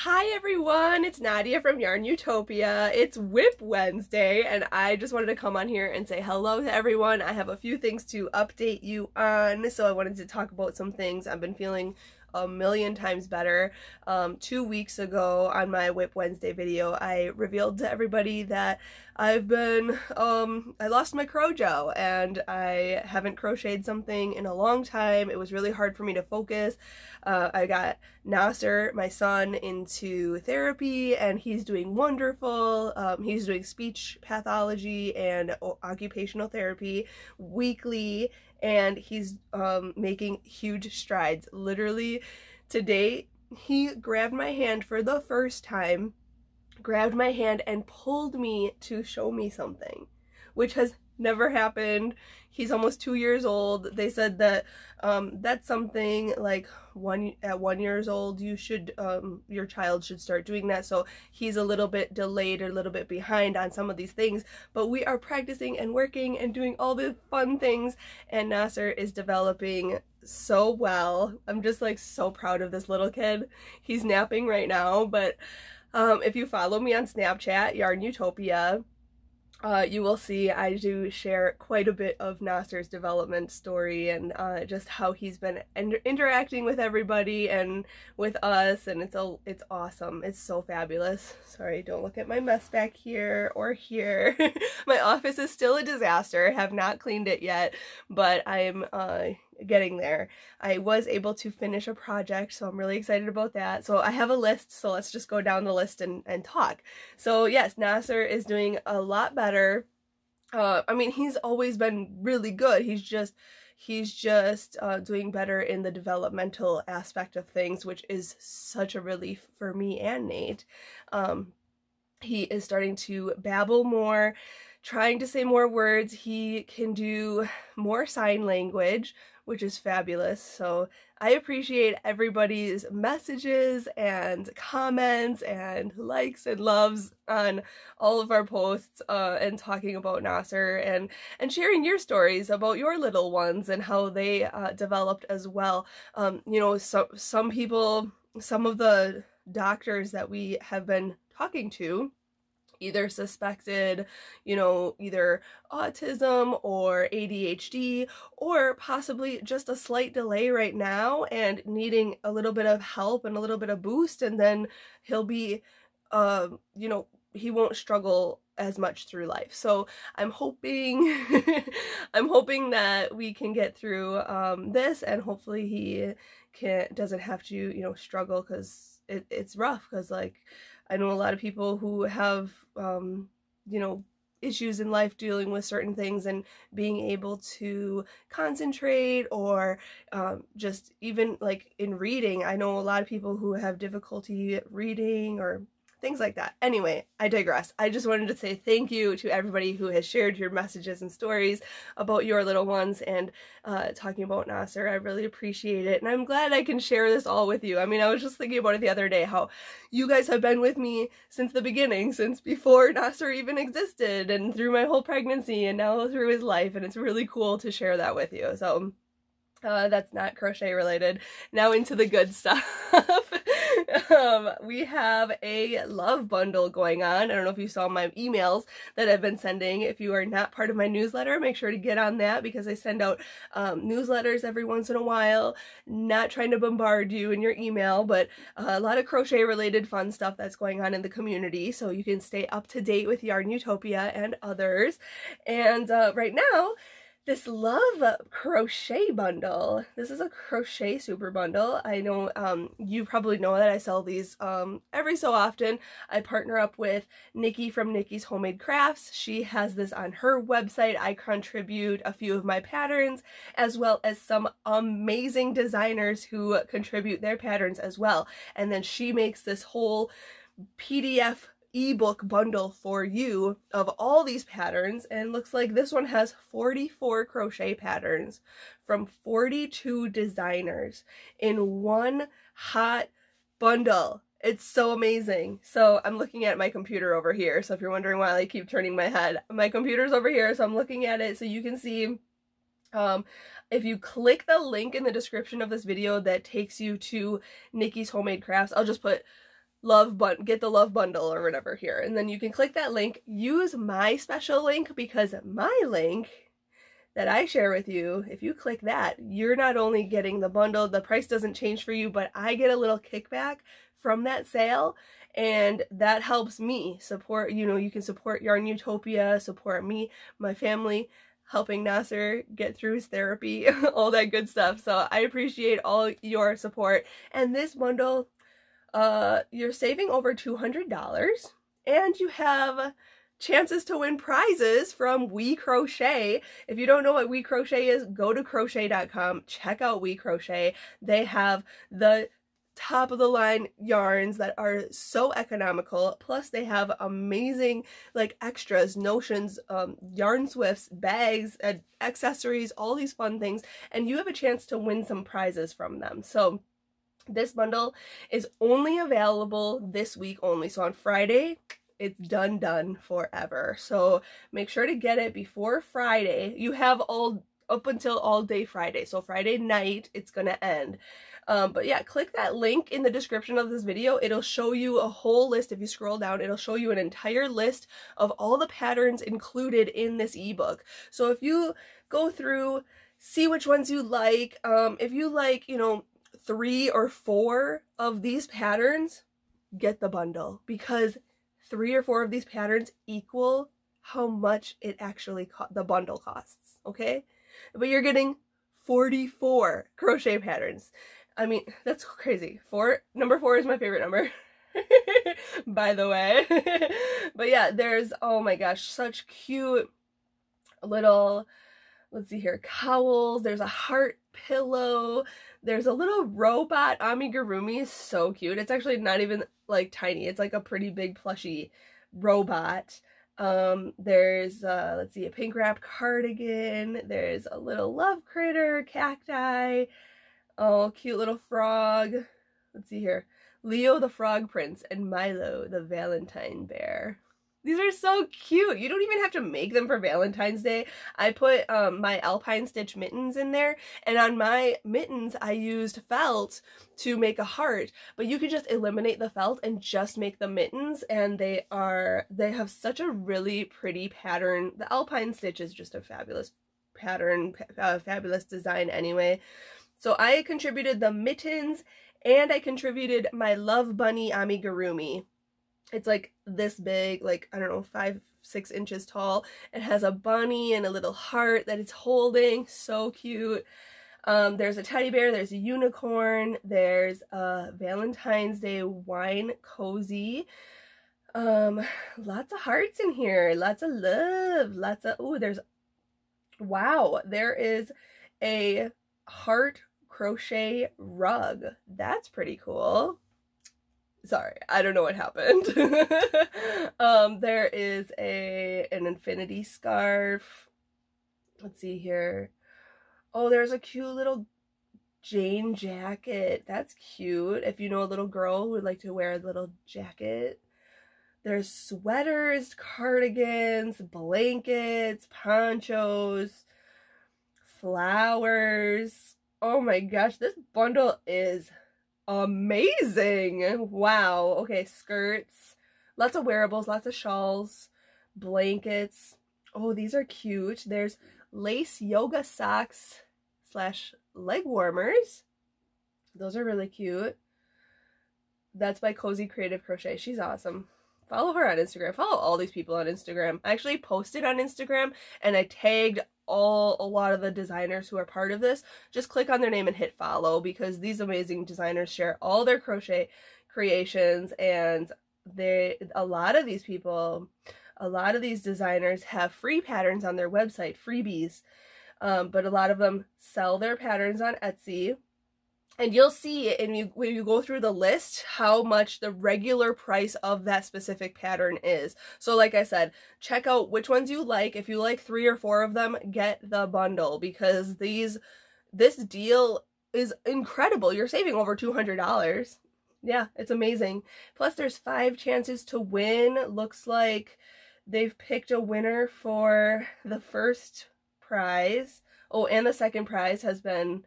Hi everyone, it's Nadia from YARNutopia. It's WIP Wednesday and I just wanted to come on here and say hello to everyone. I have a few things to update you on, so I wanted to talk about some things I've been feeling a million times better. Um, two weeks ago on my WIP Wednesday video, I revealed to everybody that I've been, um, I lost my crojo and I haven't crocheted something in a long time. It was really hard for me to focus. Uh, I got Nasser, my son, into therapy and he's doing wonderful. Um, he's doing speech pathology and occupational therapy weekly and he's um, making huge strides. Literally, today, he grabbed my hand for the first time, grabbed my hand, and pulled me to show me something, which has never happened. He's almost two years old. They said that um, that's something like one at one years old you should um, your child should start doing that. So he's a little bit delayed or a little bit behind on some of these things. But we are practicing and working and doing all the fun things. And Nasser is developing so well. I'm just like so proud of this little kid. He's napping right now, but um, if you follow me on Snapchat, YARNutopia, uh, you will see I do share quite a bit of Nasser's development story and uh, just how he's been interacting with everybody and with us and it's a it's awesome. It's so fabulous. Sorry don't look at my mess back here or here. My office is still a disaster. Have not cleaned it yet but I'm uh, getting there. I was able to finish a project, so I'm really excited about that. So I have a list, so let's just go down the list and, and talk. So yes, Nasser is doing a lot better. Uh, I mean, he's always been really good. He's just he's just uh, doing better in the developmental aspect of things, which is such a relief for me and Nate. Um, he is starting to babble more, trying to say more words. He can do more sign language, which is fabulous. So I appreciate everybody's messages and comments and likes and loves on all of our posts uh, and talking about Nasser and, and sharing your stories about your little ones and how they uh, developed as well. Um, you know, so, some people, some of the doctors that we have been talking to either suspected, you know, either autism or ADHD or possibly just a slight delay right now and needing a little bit of help and a little bit of boost and then he'll be uh, you know, he won't struggle as much through life. So I'm hoping I'm hoping that we can get through um, this and hopefully he can doesn't have to, you know, struggle cuz it, it's rough cuz like I know a lot of people who have, um, you know, issues in life dealing with certain things and being able to concentrate or um, just even like in reading. I know a lot of people who have difficulty reading or things like that. Anyway, I digress. I just wanted to say thank you to everybody who has shared your messages and stories about your little ones and uh, talking about Nasser. I really appreciate it. And I'm glad I can share this all with you. I mean, I was just thinking about it the other day, how you guys have been with me since the beginning, since before Nasser even existed and through my whole pregnancy and now through his life. And it's really cool to share that with you. So uh, that's not crochet related. Now into the good stuff. Um, we have a love bundle going on. I don't know if you saw my emails that I've been sending. If you are not part of my newsletter, make sure to get on that because I send out um, newsletters every once in a while. Not trying to bombard you in your email, but uh, a lot of crochet related fun stuff that's going on in the community so you can stay up to date with YARNutopia and others. And uh, right now, this love crochet bundle. This is a crochet super bundle. I know um, you probably know that I sell these um, every so often. I partner up with Nikki from Nikki's Homemade Crafts. She has this on her website. I contribute a few of my patterns as well as some amazing designers who contribute their patterns as well. And then she makes this whole PDF ebook bundle for you of all these patterns and looks like this one has 44 crochet patterns from 42 designers in one hot bundle. It's so amazing. So I'm looking at my computer over here. So if you're wondering why I keep turning my head, my computer's over here. So I'm looking at it so you can see um, if you click the link in the description of this video that takes you to Nikki's Homemade Crafts, I'll just put love bun get the love bundle or whatever here. And then you can click that link. Use my special link because my link that I share with you if you click that you're not only getting the bundle the price doesn't change for you but I get a little kickback from that sale. And that helps me support you know you can support YARNutopia support me my family helping Nasser get through his therapy all that good stuff. So I appreciate all your support. And this bundle uh, you're saving over $200 and you have chances to win prizes from We Crochet. If you don't know what We Crochet is, go to crochet.com, check out We Crochet. They have the top of the line yarns that are so economical plus they have amazing like extras notions um, yarn swifts bags accessories all these fun things and you have a chance to win some prizes from them so this bundle is only available this week only. So on Friday, it's done done forever. So make sure to get it before Friday. You have all up until all day Friday. So Friday night, it's going to end. Um, but yeah, click that link in the description of this video. It'll show you a whole list. If you scroll down, it'll show you an entire list of all the patterns included in this ebook. So if you go through, see which ones you like. Um, if you like, you know, three or four of these patterns, get the bundle because three or four of these patterns equal how much it actually the bundle costs, okay? But you're getting 44 crochet patterns. I mean, that's crazy. Four, number four is my favorite number. by the way. but yeah, there's, oh my gosh, such cute little, let's see here, cowls. There's a heart pillow. There's a little robot amigurumi, so cute. It's actually not even like tiny. It's like a pretty big plushy robot. Um, there's, uh, let's see, a pink wrapped cardigan. There's a little love critter, cacti. Oh, cute little frog. Let's see here. Leo the Frog Prince and Milo the Valentine Bear. These are so cute. You don't even have to make them for Valentine's Day. I put um, my Alpine Stitch mittens in there, and on my mittens, I used felt to make a heart, but you could just eliminate the felt and just make the mittens, and they are, they have such a really pretty pattern. The Alpine Stitch is just a fabulous pattern, uh, fabulous design anyway. So I contributed the mittens, and I contributed my Love Bunny amigurumi it's like this big, like, I don't know, five, six inches tall. It has a bunny and a little heart that it's holding. So cute. Um, there's a teddy bear, there's a unicorn, there's a Valentine's Day wine cozy. Um, lots of hearts in here, lots of love, lots of, oh, there's, wow, there is a heart crochet rug. That's pretty cool sorry i don't know what happened. Um there is a an infinity scarf. Let's see here. Oh there's a cute little jane jacket. That's cute. If you know a little girl who would like to wear a little jacket. There's sweaters cardigans blankets ponchos flowers. Oh my gosh this bundle is amazing. Wow. Okay, skirts. Lots of wearables, lots of shawls, blankets. Oh, these are cute. There's lace yoga socks slash leg warmers. Those are really cute. That's by Cozy Creative Crochet. She's awesome. Follow her on Instagram. Follow all these people on Instagram. I actually posted on Instagram and I tagged all a lot of the designers who are part of this, just click on their name and hit follow because these amazing designers share all their crochet creations and they a lot of these people a lot of these designers have free patterns on their website freebies. Um, but a lot of them sell their patterns on Etsy and you'll see and you when you go through the list how much the regular price of that specific pattern is. So like i said check out which ones you like. If you like three or four of them get the bundle because these this deal is incredible. You're saving over 200 dollars. Yeah it's amazing. Plus there's five chances to win. Looks like they've picked a winner for the first prize. Oh and the second prize has been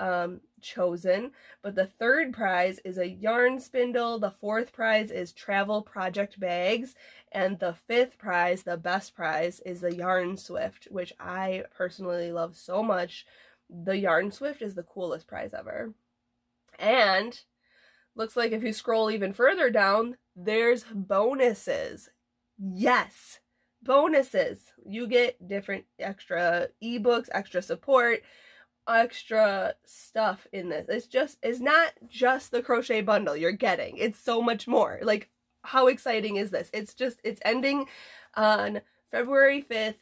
um, chosen, but the third prize is a yarn spindle, the fourth prize is travel project bags, and the fifth prize, the best prize, is the Yarn Swift, which I personally love so much. The Yarn Swift is the coolest prize ever. And looks like if you scroll even further down, there's bonuses. Yes, bonuses. You get different extra ebooks, extra support, extra stuff in this. It's just it's not just the crochet bundle you're getting. It's so much more. Like how exciting is this? It's just it's ending on February 5th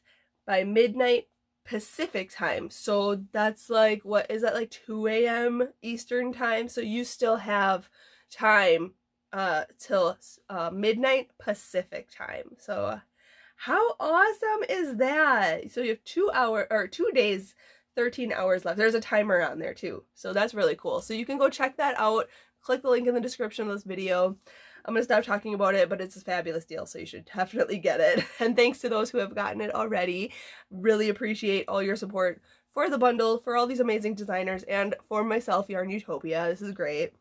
by midnight Pacific time. So that's like what is that like 2 a.m. Eastern time? So you still have time uh till uh midnight Pacific time. So how awesome is that? So you have 2 hour or 2 days 13 hours left. There's a timer on there too. So that's really cool. So you can go check that out. Click the link in the description of this video. I'm going to stop talking about it, but it's a fabulous deal, so you should definitely get it. And thanks to those who have gotten it already. Really appreciate all your support for the bundle, for all these amazing designers, and for myself, YARNutopia. This is great.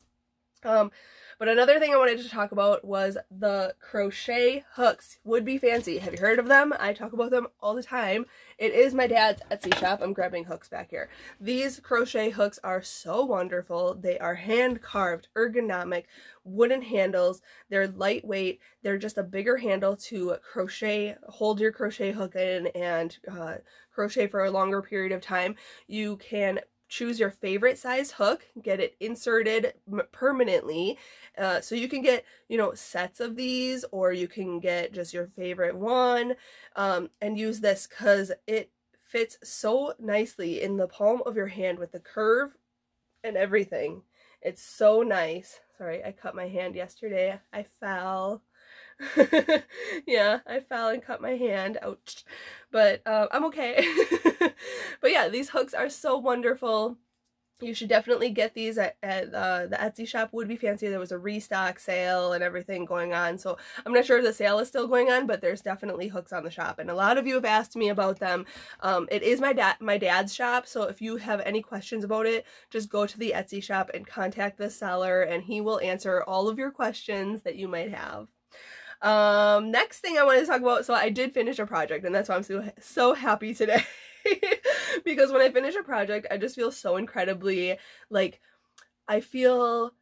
Um, but another thing I wanted to talk about was the crochet hooks. Wood Be Fancy. Have you heard of them? I talk about them all the time. It is my dad's Etsy shop. I'm grabbing hooks back here. These crochet hooks are so wonderful. They are hand carved, ergonomic, wooden handles. They're lightweight. They're just a bigger handle to crochet, hold your crochet hook in and uh, crochet for a longer period of time. You can choose your favorite size hook, get it inserted permanently. Uh, so you can get, you know, sets of these or you can get just your favorite one um, and use this because it fits so nicely in the palm of your hand with the curve and everything. It's so nice. Sorry, I cut my hand yesterday. I fell. yeah, I fell and cut my hand. Ouch. But uh, I'm okay. but yeah, these hooks are so wonderful. You should definitely get these at, at uh, the Etsy shop. Wood Be Fancy. There was a restock sale and everything going on. So I'm not sure if the sale is still going on, but there's definitely hooks on the shop. And a lot of you have asked me about them. Um, it is my dad my dad's shop. So if you have any questions about it, just go to the Etsy shop and contact the seller and he will answer all of your questions that you might have. Um, next thing I wanted to talk about, so I did finish a project and that's why I'm so, so happy today. because when I finish a project, I just feel so incredibly, like, I feel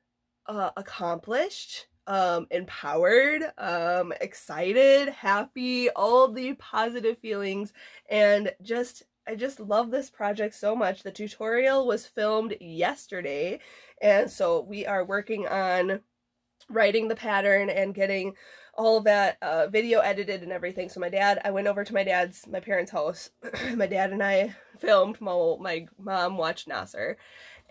uh, accomplished, um, empowered, um, excited, happy, all the positive feelings, and just I just love this project so much. The tutorial was filmed yesterday, and so we are working on writing the pattern and getting all of that uh, video edited and everything. So my dad, I went over to my dad's, my parents' house. my dad and I filmed while my mom watched Nasser.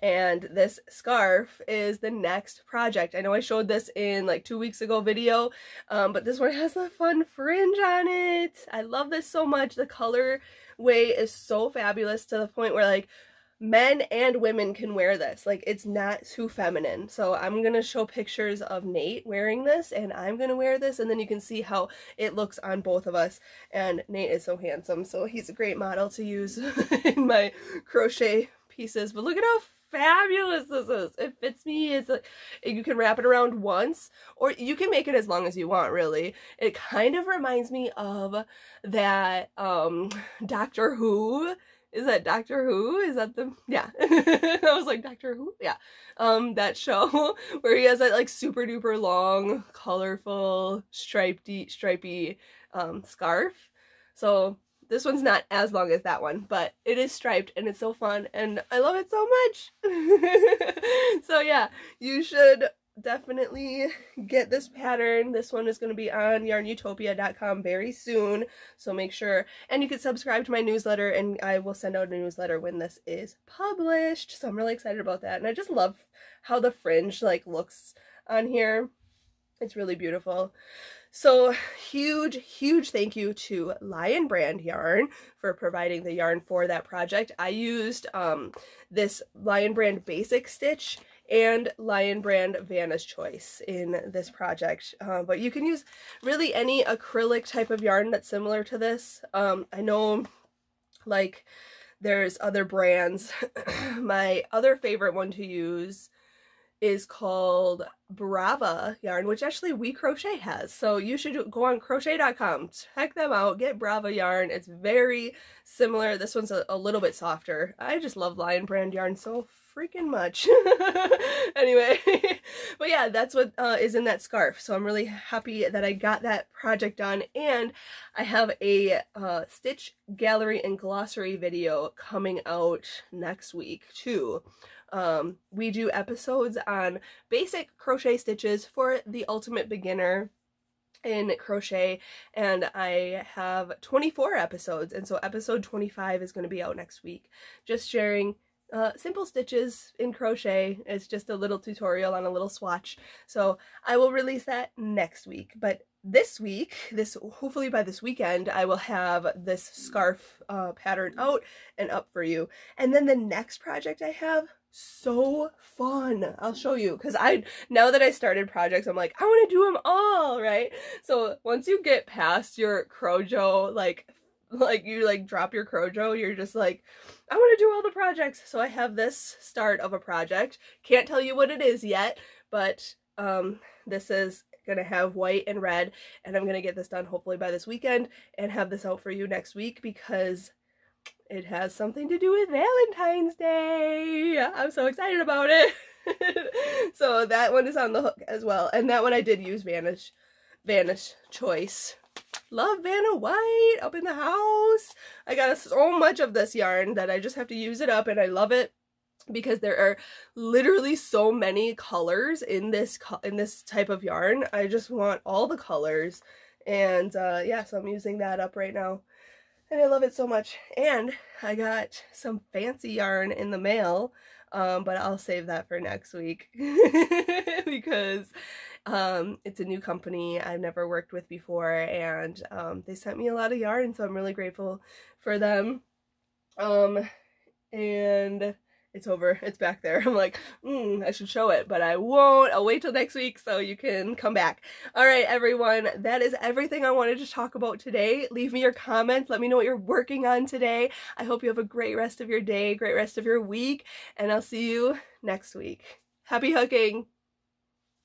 And this scarf is the next project. I know I showed this in like two weeks ago video, um, but this one has the fun fringe on it. I love this so much. The color way is so fabulous to the point where like men and women can wear this. Like, it's not too feminine. So I'm going to show pictures of Nate wearing this, and I'm going to wear this, and then you can see how it looks on both of us. And Nate is so handsome, so he's a great model to use in my crochet pieces. But look at how fabulous this is. It fits me. It's like, you can wrap it around once, or you can make it as long as you want, really. It kind of reminds me of that um, Doctor Who is that Doctor Who? Is that the yeah? I was like Doctor Who, yeah. Um, that show where he has that like super duper long, colorful, stripy, stripy um scarf. So this one's not as long as that one, but it is striped and it's so fun and I love it so much. so yeah, you should definitely get this pattern. This one is going to be on yarnutopia.com very soon, so make sure. And you can subscribe to my newsletter, and I will send out a newsletter when this is published. So I'm really excited about that. And I just love how the fringe like looks on here. It's really beautiful. So huge, huge thank you to Lion Brand Yarn for providing the yarn for that project. I used um, this Lion Brand Basic Stitch and Lion Brand Vanna's Choice in this project. Uh, but you can use really any acrylic type of yarn that's similar to this. Um, I know like there's other brands. My other favorite one to use is called Brava yarn, which actually We Crochet has. So you should go on crochet.com, check them out, get Brava yarn. It's very similar. This one's a, a little bit softer. I just love Lion Brand yarn so freaking much. anyway, but yeah, that's what uh, is in that scarf. So I'm really happy that I got that project done. And I have a uh, stitch gallery and glossary video coming out next week too. Um, we do episodes on basic crochet stitches for the ultimate beginner in crochet and I have 24 episodes and so episode 25 is going to be out next week just sharing uh, simple stitches in crochet. It's just a little tutorial on a little swatch. So I will release that next week. But this week, this hopefully by this weekend, I will have this scarf uh, pattern out and up for you. And then the next project I have, so fun. I'll show you because I now that I started projects, I'm like I want to do them all, right? So once you get past your Crojo like like you like drop your Crojo, you're just like, I want to do all the projects. So I have this start of a project. Can't tell you what it is yet, but um, this is to have white and red, and I'm to get this done hopefully by this weekend and have this out for you next week because it has something to do with Valentine's Day. I'm so excited about it. so that one is on the hook as well. And that one I did use Vanna's, Vanna's Choice Love Vanna White up in the house. I got so much of this yarn that I just have to use it up and I love it because there are literally so many colors in this in this type of yarn. I just want all the colors and uh, yeah, so I'm using that up right now and I love it so much. And I got some fancy yarn in the mail, um, but I'll save that for next week because um, it's a new company I've never worked with before, and um, they sent me a lot of yarn, so I'm really grateful for them. Um, and it's over. It's back there. I'm like, mm, I should show it, but I won't. I'll wait till next week so you can come back. All right, everyone. That is everything I wanted to talk about today. Leave me your comments. Let me know what you're working on today. I hope you have a great rest of your day, great rest of your week, and I'll see you next week. Happy hooking!